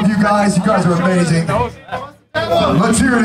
love you guys. You guys are amazing. Let's hear it.